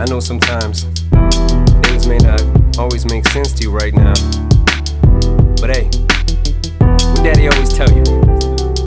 I know sometimes things may not always make sense to you right now. But hey, what daddy always tell you.